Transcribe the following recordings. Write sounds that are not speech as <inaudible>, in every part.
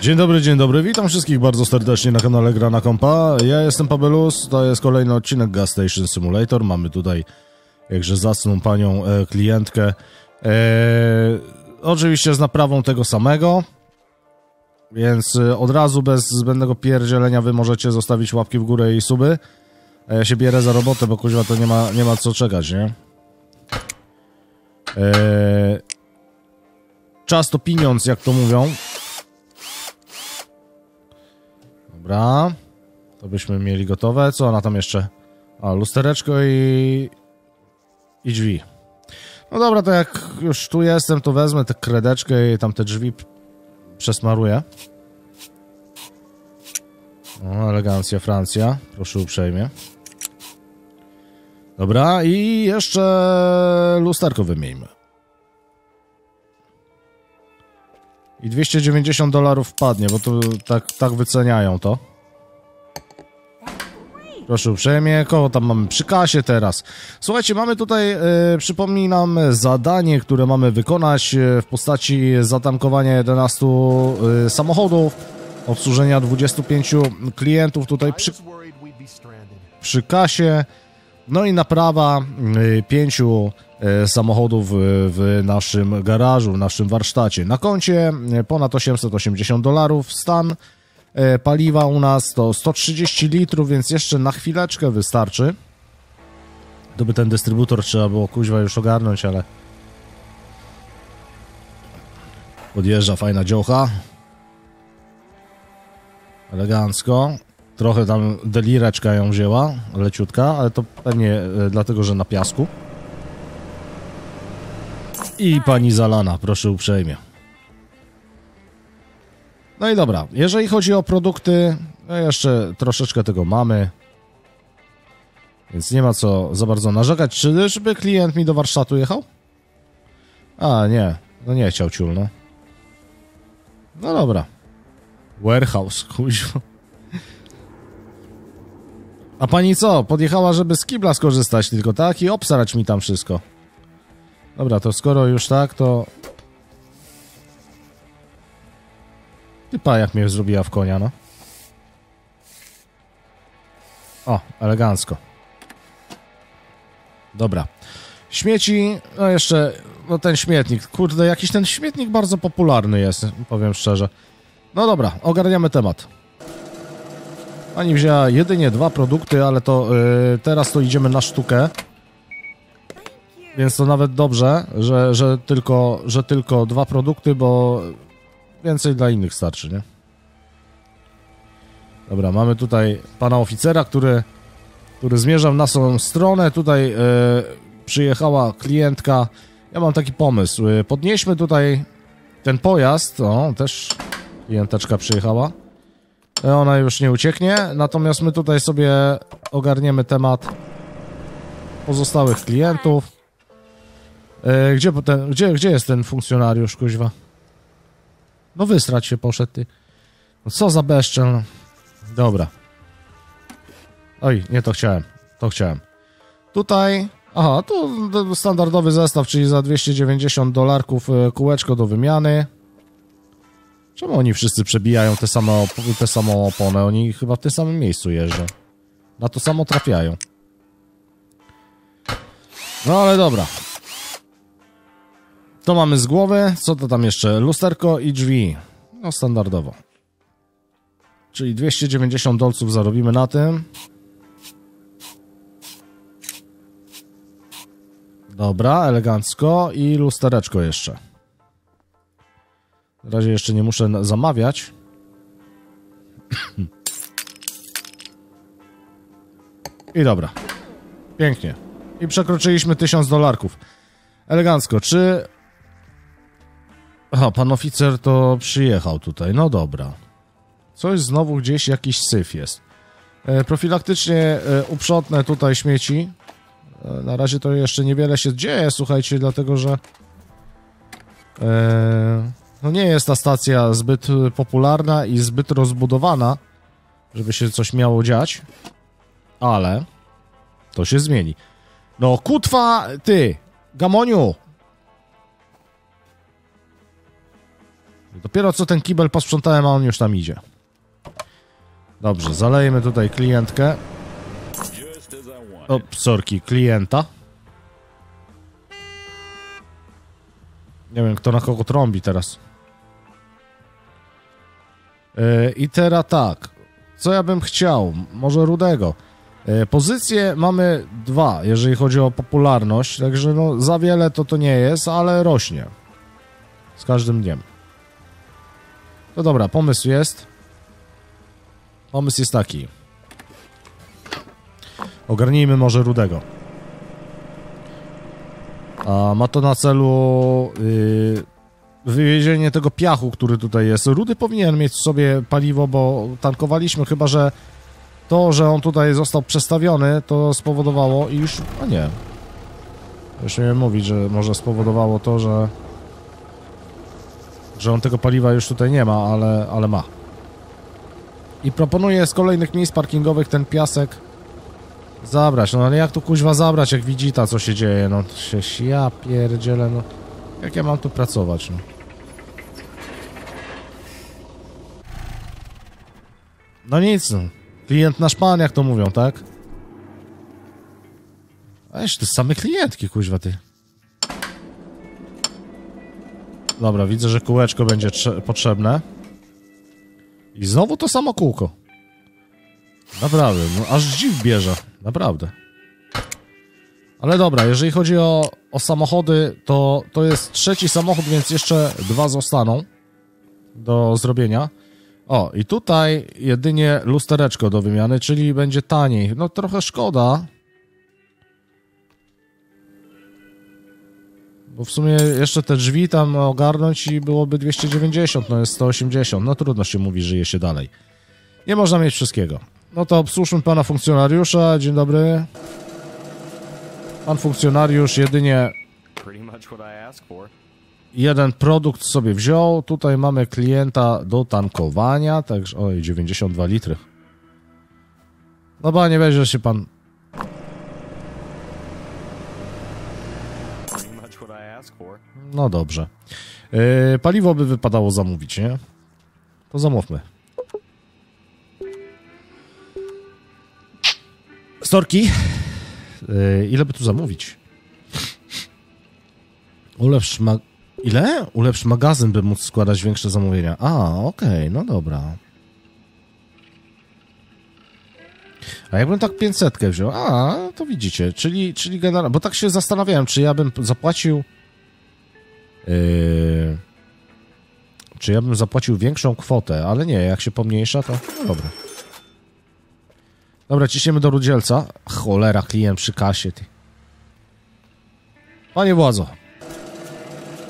Dzień dobry, dzień dobry, witam wszystkich bardzo serdecznie na kanale Gra na Kompa. Ja jestem Pabelus, to jest kolejny odcinek Gas Station Simulator. Mamy tutaj jakże zacną panią e, klientkę. E, oczywiście z naprawą tego samego, więc e, od razu bez zbędnego pierdzielenia wy możecie zostawić łapki w górę i suby. A ja się bierę za robotę, bo kuźwa to nie ma, nie ma co czekać, nie? E, czas to pieniądz, jak to mówią. Dobra. To byśmy mieli gotowe. Co ona tam jeszcze? A, lustereczko i... i drzwi. No dobra, to jak już tu jestem, to wezmę tę kredeczkę i tam te drzwi przesmaruję. O, elegancja Francja. Proszę uprzejmie. Dobra, i jeszcze lusterko wymieńmy. I 290 dolarów wpadnie, bo to tak, tak wyceniają to. Proszę uprzejmie, koło tam mamy przy kasie teraz. Słuchajcie, mamy tutaj, e, przypominam, zadanie, które mamy wykonać e, w postaci zatankowania 11 e, samochodów, obsłużenia 25 klientów tutaj przy, przy kasie, no i naprawa pięciu y, samochodów y, w naszym garażu, w naszym warsztacie. Na koncie y, ponad 880 dolarów stan y, paliwa u nas to 130 litrów, więc jeszcze na chwileczkę wystarczy. To by ten dystrybutor trzeba było kuźwa już ogarnąć, ale podjeżdża fajna dziocha. Elegancko. Trochę tam delireczka ją wzięła, leciutka, ale to pewnie e, dlatego, że na piasku. I pani zalana, proszę uprzejmie. No i dobra, jeżeli chodzi o produkty, no jeszcze troszeczkę tego mamy. Więc nie ma co za bardzo narzekać. Czy żeby klient mi do warsztatu jechał? A, nie. No nie chciał ciul, no. No dobra. Warehouse, kuźwa. A pani co? Podjechała, żeby z kibla skorzystać tylko, tak? I obsarać mi tam wszystko. Dobra, to skoro już tak, to... Typa jak mnie zrobiła w konia, no. O, elegancko. Dobra. Śmieci, no jeszcze, no ten śmietnik. Kurde, jakiś ten śmietnik bardzo popularny jest, powiem szczerze. No dobra, ogarniamy temat. Pani wzięła jedynie dwa produkty, ale to yy, teraz to idziemy na sztukę. Więc to nawet dobrze, że, że, tylko, że tylko dwa produkty, bo więcej dla innych starczy, nie? Dobra, mamy tutaj pana oficera, który, który zmierza w naszą stronę. Tutaj yy, przyjechała klientka. Ja mam taki pomysł. Yy, podnieśmy tutaj ten pojazd. O, też klienteczka przyjechała. Ona już nie ucieknie, natomiast my tutaj sobie ogarniemy temat pozostałych klientów. E, gdzie, ten, gdzie, gdzie jest ten funkcjonariusz, kuźwa? No wysrać się poszedł, ty. No co za bezczel. Dobra. Oj, nie to chciałem. To chciałem. Tutaj... Aha, tu standardowy zestaw, czyli za 290 dolarków e, kółeczko do wymiany. Czemu oni wszyscy przebijają te samą oponę? Oni chyba w tym samym miejscu jeżdżą. Na to samo trafiają. No ale dobra. To mamy z głowy. Co to tam jeszcze? Lusterko i drzwi. No standardowo. Czyli 290 dolców zarobimy na tym. Dobra, elegancko. I lustereczko jeszcze. Na razie jeszcze nie muszę zamawiać. <clears throat> I dobra. Pięknie. I przekroczyliśmy 1000 dolarków. Elegancko. Czy... Aha, pan oficer to przyjechał tutaj. No dobra. Coś znowu gdzieś jakiś syf jest. E, profilaktycznie e, uprzątnę tutaj śmieci. E, na razie to jeszcze niewiele się dzieje, słuchajcie, dlatego że... E, no nie jest ta stacja zbyt popularna i zbyt rozbudowana, żeby się coś miało dziać, ale to się zmieni. No kutwa, ty, Gamoniu! Dopiero co ten kibel posprzątałem, a on już tam idzie. Dobrze, zalejemy tutaj klientkę. O, sorki, klienta. Nie wiem, kto na kogo trąbi teraz. Yy, I teraz tak. Co ja bym chciał? Może Rudego. Yy, pozycje mamy dwa, jeżeli chodzi o popularność, także no za wiele to to nie jest, ale rośnie. Z każdym dniem. No dobra, pomysł jest. Pomysł jest taki. Ogarnijmy może Rudego. A ma to na celu yy, wywiezienie tego piachu, który tutaj jest. Rudy powinien mieć w sobie paliwo, bo tankowaliśmy, chyba że to, że on tutaj został przestawiony, to spowodowało i już... A nie. Już wiem mówić, że może spowodowało to, że że on tego paliwa już tutaj nie ma, ale, ale ma. I proponuję z kolejnych miejsc parkingowych ten piasek zabrać. No ale jak tu kuźwa zabrać, jak widzi ta, co się dzieje? No się, ja pierdzielę, no. Jak ja mam tu pracować, no? No nic, no. Klient nasz pan, jak to mówią, tak? Weź, to same klientki, kuźwa, ty. Dobra, widzę, że kółeczko będzie potrzebne. I znowu to samo kółko. Naprawdę, no aż dziw bierze. Naprawdę. Ale dobra, jeżeli chodzi o, o samochody, to to jest trzeci samochód, więc jeszcze dwa zostaną do zrobienia. O, i tutaj jedynie lustereczko do wymiany, czyli będzie taniej. No trochę szkoda, Bo w sumie jeszcze te drzwi tam ogarnąć i byłoby 290, no jest 180. No trudno się mówi, żyje się dalej. Nie można mieć wszystkiego. No to obsłużmy pana funkcjonariusza. Dzień dobry. Pan funkcjonariusz jedynie jeden produkt sobie wziął. Tutaj mamy klienta do tankowania, także oj, 92 litry. No ba, nie weźmie się pan No dobrze. Yy, paliwo by wypadało zamówić, nie? To zamówmy. Storki. Yy, ile by tu zamówić? Ulepsz ma... Ile? Ulepsz magazyn, by móc składać większe zamówienia. A, okej, okay, no dobra. A jakbym tak 500 wziął? A, to widzicie, czyli, czyli generalnie, bo tak się zastanawiałem, czy ja bym zapłacił Yy, czy ja bym zapłacił większą kwotę, ale nie, jak się pomniejsza, to no dobra. Dobra, ciśniemy do rudzielca. Cholera, klient przy kasie, ty. Panie władzo.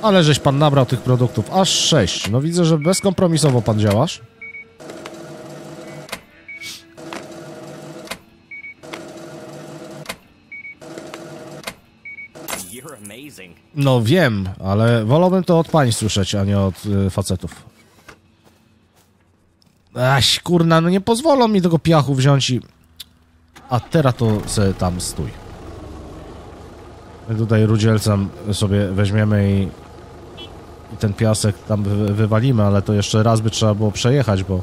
Ale żeś pan nabrał tych produktów. Aż sześć. No widzę, że bezkompromisowo pan działasz. No wiem, ale wolałbym to od pań słyszeć, a nie od y, facetów. Aś, kurna, no nie pozwolą mi tego piachu wziąć i... A teraz to se tam stój. My tutaj rudzielcem sobie weźmiemy i... I ten piasek tam wy, wywalimy, ale to jeszcze raz by trzeba było przejechać, bo...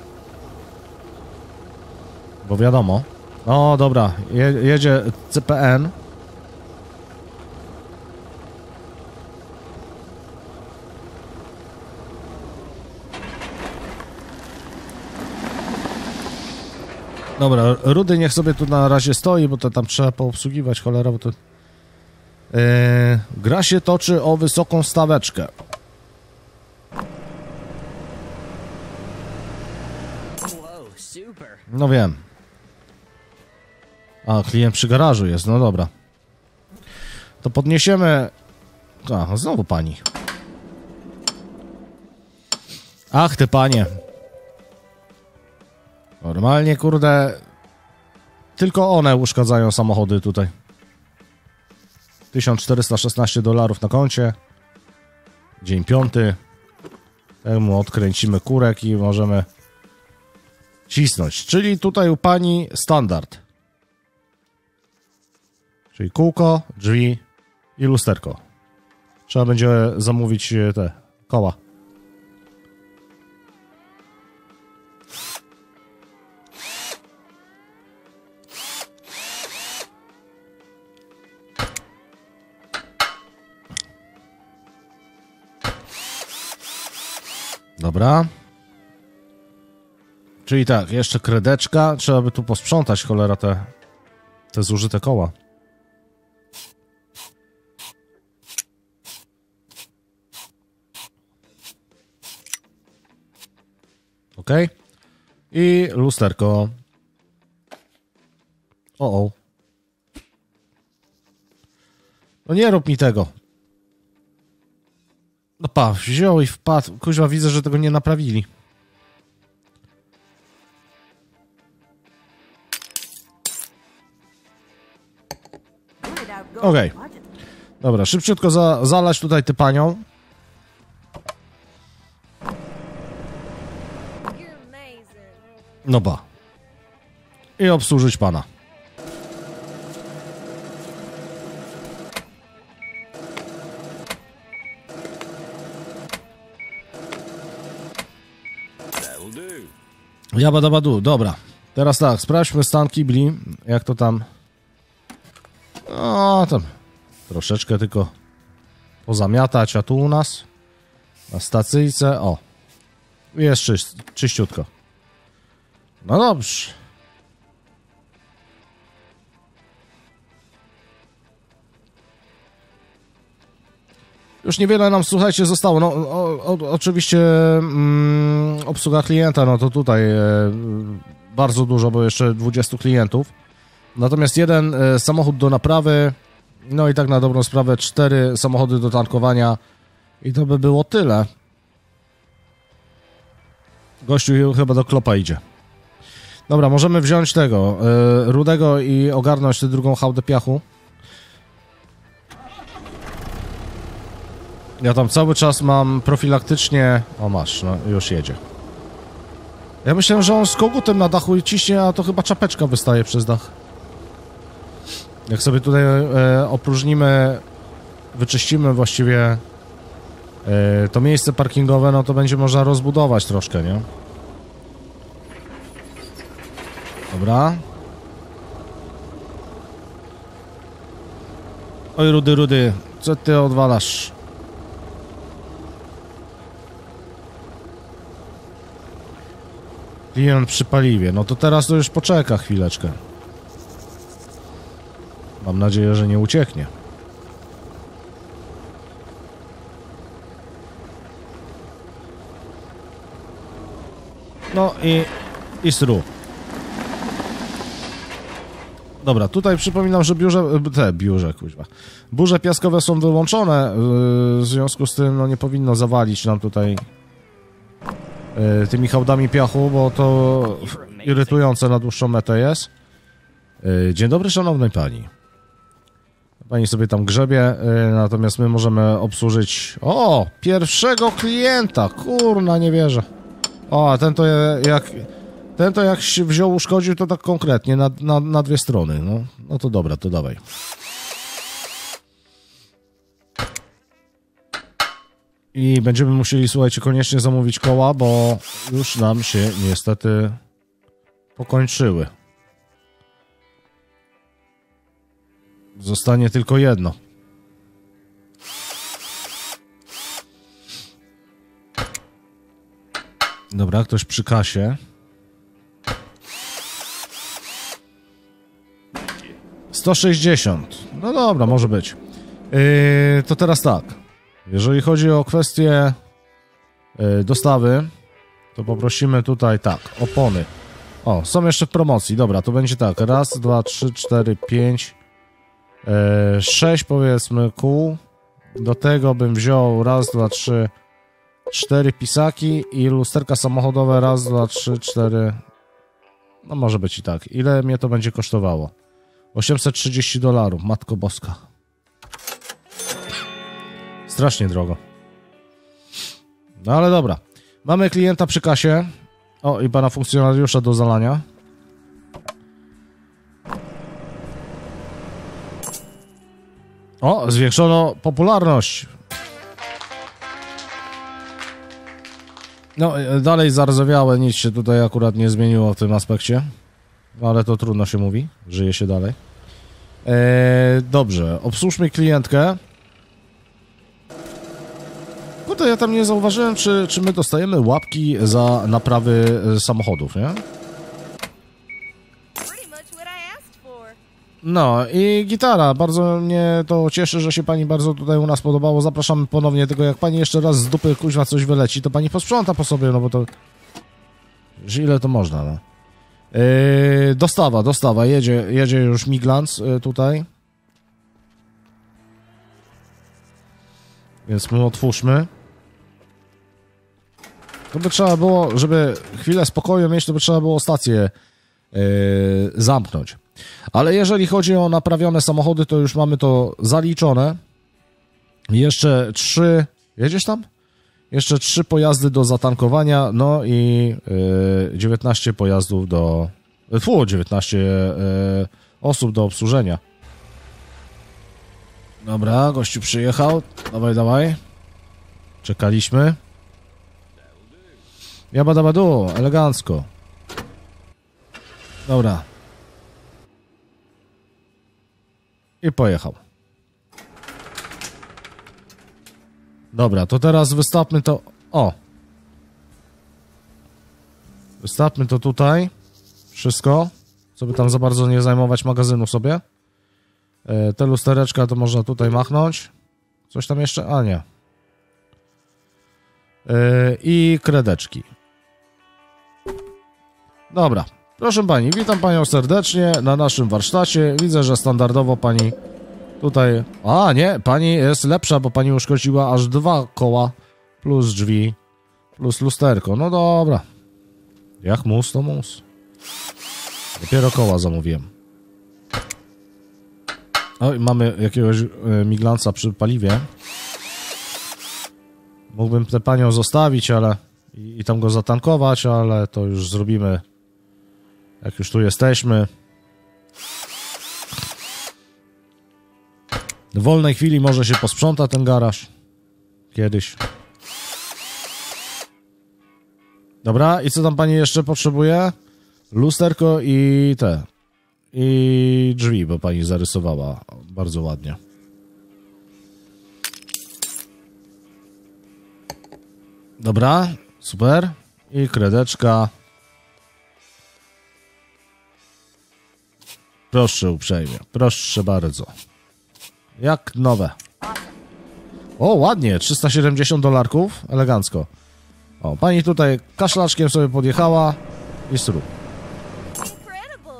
Bo wiadomo. No dobra, je, jedzie CPN. Dobra, Rudy niech sobie tu na razie stoi, bo to tam trzeba poobsługiwać, cholera, bo to... Yy, gra się toczy o wysoką staweczkę. No wiem. A, klient przy garażu jest, no dobra. To podniesiemy... A, znowu pani. Ach, ty panie. Normalnie, kurde, tylko one uszkadzają samochody tutaj. 1416 dolarów na koncie. Dzień piąty. Temu odkręcimy kurek i możemy cisnąć. Czyli tutaj u pani standard. Czyli kółko, drzwi i lusterko. Trzeba będzie zamówić te koła. Dobra. Czyli tak, jeszcze kredeczka. Trzeba by tu posprzątać, cholera, te, te zużyte koła. Ok. I lusterko. O, o. No nie rób mi tego. No pa, wziął i wpadł. Kuźwa, widzę, że tego nie naprawili. Okej. Dobra, szybciutko za, zalać tutaj ty panią. No ba. I obsłużyć pana. Jabadabadu, dobra. Teraz tak, sprawdźmy stan kibli, jak to tam... O, tam troszeczkę tylko pozamiatać, a tu u nas na stacyjce, o, jest czyst, czyściutko. No dobrze. Już niewiele nam, słuchajcie, zostało. No, o, o, oczywiście mm, obsługa klienta, no to tutaj e, bardzo dużo, bo jeszcze 20 klientów. Natomiast jeden e, samochód do naprawy, no i tak na dobrą sprawę cztery samochody do tankowania i to by było tyle. Gościu chyba do klopa idzie. Dobra, możemy wziąć tego, e, rudego i ogarnąć tę drugą hałdę piachu. Ja tam cały czas mam profilaktycznie... O masz, no już jedzie. Ja myślałem, że on z kogutem na dachu i ciśnie, a to chyba czapeczka wystaje przez dach. Jak sobie tutaj e, opróżnimy, wyczyścimy właściwie e, to miejsce parkingowe, no to będzie można rozbudować troszkę, nie? Dobra. Oj, Rudy, Rudy, co ty odwalasz? Klient przy paliwie. No to teraz to już poczeka chwileczkę. Mam nadzieję, że nie ucieknie. No i... i sru. Dobra, tutaj przypominam, że biurze... te, biurze, kuźwa. Burze piaskowe są wyłączone, w związku z tym, no nie powinno zawalić nam tutaj tymi hałdami piachu, bo to irytujące na dłuższą metę jest. Yy, dzień dobry, szanownej pani. Pani sobie tam grzebie, yy, natomiast my możemy obsłużyć... O! Pierwszego klienta! Kurna, nie wierzę. O, a ten to jak... Ten to jak się wziął, uszkodził, to tak konkretnie, na, na, na dwie strony. No, no to dobra, to dawaj. I będziemy musieli, słuchajcie, koniecznie zamówić koła, bo już nam się niestety pokończyły. Zostanie tylko jedno. Dobra, ktoś przy kasie. Sto sześćdziesiąt. No dobra, może być. Yy, to teraz tak. Jeżeli chodzi o kwestię yy, dostawy, to poprosimy tutaj tak, opony. O, są jeszcze w promocji. Dobra, to będzie tak. Raz, dwa, trzy, cztery, pięć, yy, sześć powiedzmy kół. Do tego bym wziął raz, dwa, trzy, cztery pisaki i lusterka samochodowe. Raz, dwa, trzy, cztery. No może być i tak. Ile mnie to będzie kosztowało? 830 dolarów, matko boska. Strasznie drogo. No ale dobra. Mamy klienta przy kasie. O, i pana funkcjonariusza do zalania. O, zwiększono popularność. No, dalej zardzewiałe, nic się tutaj akurat nie zmieniło w tym aspekcie. Ale to trudno się mówi, żyje się dalej. Eee, dobrze, obsłużmy klientkę. To ja tam nie zauważyłem, czy, czy my dostajemy łapki za naprawy e, samochodów, nie? No i gitara, bardzo mnie to cieszy, że się pani bardzo tutaj u nas podobało. Zapraszamy ponownie, tylko jak pani jeszcze raz z dupy kuźwa coś wyleci, to pani posprząta po sobie, no bo to... Że ile to można, no. Yy, dostawa, dostawa, jedzie, jedzie już Miglans yy, tutaj. Więc my otwórzmy. To by trzeba było, żeby chwilę spokoju mieć, to by trzeba było stację yy, zamknąć. Ale jeżeli chodzi o naprawione samochody, to już mamy to zaliczone. Jeszcze trzy. Jedziesz tam? Jeszcze trzy pojazdy do zatankowania, no i yy, 19 pojazdów do. Fu, 19 yy, osób do obsłużenia. Dobra, gościu przyjechał. Dawaj, dawaj. Czekaliśmy. Jabadabadu, elegancko. Dobra. I pojechał. Dobra, to teraz wystawmy to. O! Wystawmy to tutaj. Wszystko. Co by tam za bardzo nie zajmować magazynu sobie. E, te lustereczka to można tutaj machnąć. Coś tam jeszcze? A nie. E, I kredeczki. Dobra. Proszę pani, witam panią serdecznie na naszym warsztacie. Widzę, że standardowo pani tutaj. A nie, pani jest lepsza, bo pani uszkodziła aż dwa koła, plus drzwi, plus lusterko. No dobra. Jak mus, to mus. Dopiero koła zamówiłem. Oj, mamy jakiegoś e, miglanca przy paliwie. Mógłbym tę panią zostawić, ale i, i tam go zatankować, ale to już zrobimy jak już tu jesteśmy. W wolnej chwili może się posprząta ten garaż. Kiedyś. Dobra, i co tam pani jeszcze potrzebuje? Lusterko i te. I drzwi, bo pani zarysowała bardzo ładnie. Dobra, super. I kredeczka. Proszę uprzejmie, proszę bardzo. Jak nowe. O, ładnie, 370 dolarków, elegancko. O, pani tutaj kaszlaczkiem sobie podjechała i. Incredible.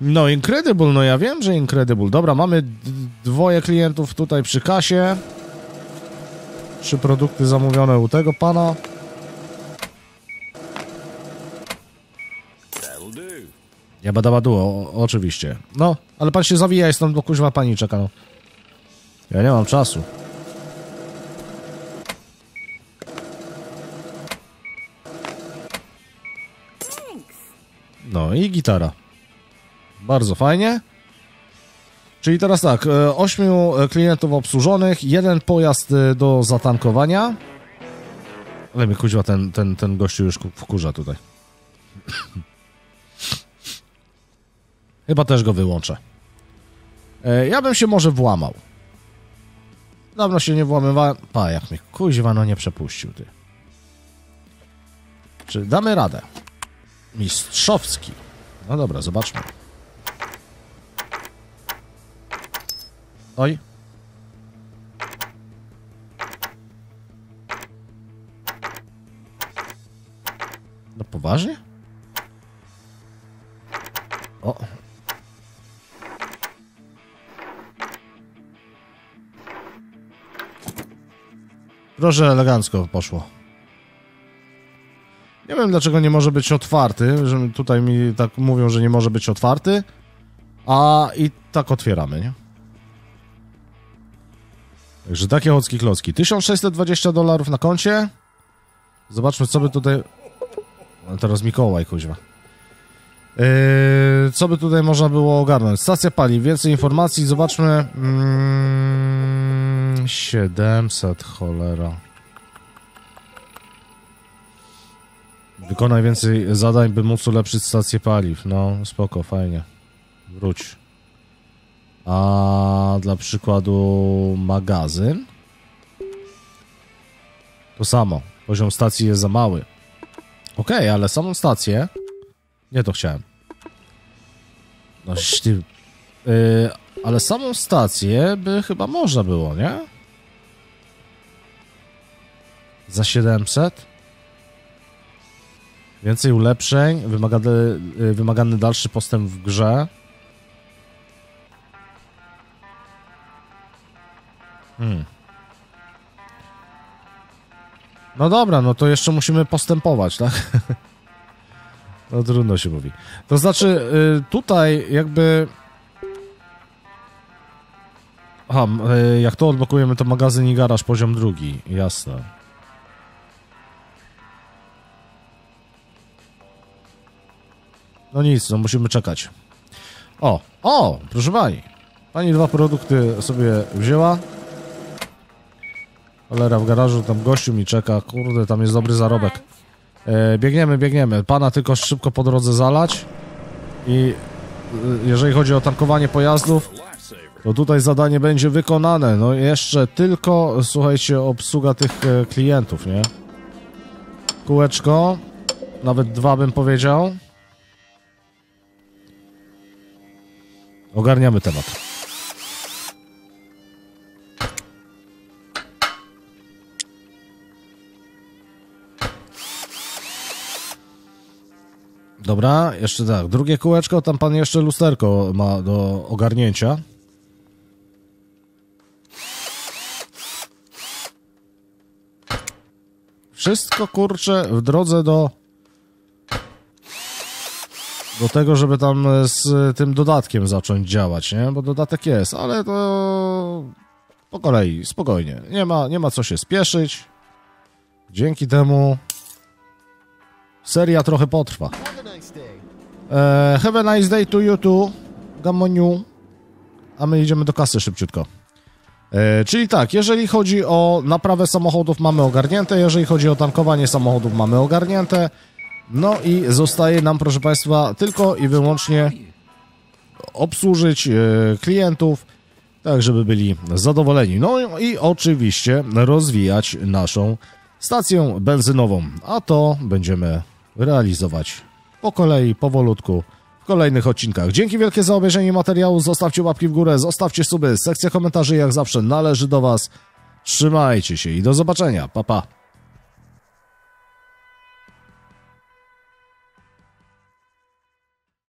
No, incredible, no ja wiem, że incredible. Dobra, mamy dwoje klientów tutaj przy kasie. Trzy produkty zamówione u tego pana. Ja badabadu, o, oczywiście. No, ale pan się zawija, stąd, bo kuźwa pani czeka, no. Ja nie mam czasu. No i gitara. Bardzo fajnie. Czyli teraz tak, e, ośmiu e, klientów obsłużonych, jeden pojazd e, do zatankowania. Ale mnie kuźwa ten, ten, ten gościu już ku- wkurza tutaj. Chyba też go wyłączę. E, Ja bym się może włamał. Dawno się nie włamywałem. Pa, jak mnie kuźwa no nie przepuścił, ty. Czy damy radę? Mistrzowski. No dobra, zobaczmy. Oj. No poważnie? O. Proszę, elegancko poszło. Nie wiem, dlaczego nie może być otwarty, że tutaj mi tak mówią, że nie może być otwarty, a i tak otwieramy, nie? Także takie chocki klocki. 1620 dolarów na koncie. Zobaczmy, co by tutaj... Teraz Mikołaj, kuźwa. Yy, co by tutaj można było ogarnąć? Stacja paliw, więcej informacji, zobaczmy. Mm, 700, cholera. Wykonaj więcej zadań, by móc ulepszyć stację paliw. No, spoko, fajnie. Wróć. A dla przykładu magazyn. To samo. Poziom stacji jest za mały. Okej, ale samą stację... Nie to chciałem. No ty... Yy, ale samą stację by chyba można było, nie? Za 700? Więcej ulepszeń, wymagany, yy, wymagany dalszy postęp w grze. Hmm. No dobra, no to jeszcze musimy postępować, tak? <laughs> No trudno się mówi. To znaczy, y, tutaj jakby... Aha, y, jak to odblokujemy, to magazyn i garaż poziom drugi. Jasne. No nic, no musimy czekać. O, o, proszę pani. Pani dwa produkty sobie wzięła. Cholera, w garażu tam gościu mi czeka. Kurde, tam jest dobry zarobek. E, biegniemy, biegniemy. Pana tylko szybko po drodze zalać. I e, jeżeli chodzi o tankowanie pojazdów, to tutaj zadanie będzie wykonane. No jeszcze tylko, słuchajcie, obsługa tych e, klientów, nie? Kółeczko. Nawet dwa bym powiedział. Ogarniamy temat. Dobra, jeszcze tak. Drugie kółeczko, tam pan jeszcze lusterko ma do ogarnięcia. Wszystko kurczę w drodze do. Do tego, żeby tam z tym dodatkiem zacząć działać, nie? Bo dodatek jest, ale to po kolei, spokojnie. Nie ma, nie ma co się spieszyć. Dzięki temu seria trochę potrwa. E, have a nice day to you too, Gamoniu. A my idziemy do kasy szybciutko. E, czyli tak, jeżeli chodzi o naprawę samochodów mamy ogarnięte, jeżeli chodzi o tankowanie samochodów mamy ogarnięte. No i zostaje nam, proszę Państwa, tylko i wyłącznie obsłużyć e, klientów, tak żeby byli zadowoleni. No i oczywiście rozwijać naszą stację benzynową, a to będziemy realizować po kolei, powolutku w kolejnych odcinkach. Dzięki wielkie za obejrzenie materiału, zostawcie łapki w górę, zostawcie suby, sekcja komentarzy jak zawsze należy do Was. Trzymajcie się i do zobaczenia, pa pa.